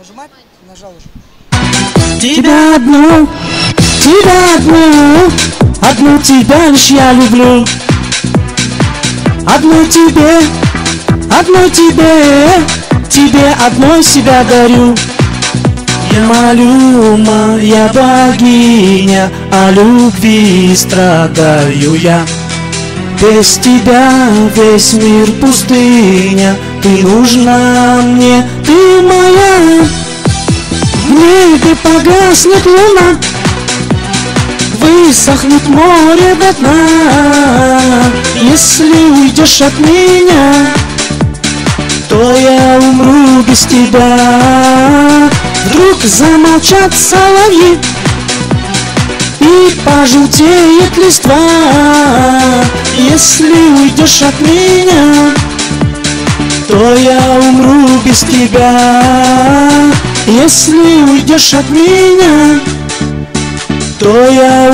Нажимать? Нажал уже. Тебя одну, тебя одну, одну тебя лишь я люблю. Одну тебе, одну тебе, тебе одной себя дарю. Я молю, моя богиня, о любви страдаю я. Без тебя весь мир пустыня, ты нужна мне, ты моя. В небе погаснет луна, высохнет море до дна. Если уйдешь от меня, то я умру без тебя. Вдруг замолчат соловьи и пожелтеет листва. Если уйдешь от меня, то я умру без тебя. Если уйдешь от меня, то я